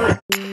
Bye.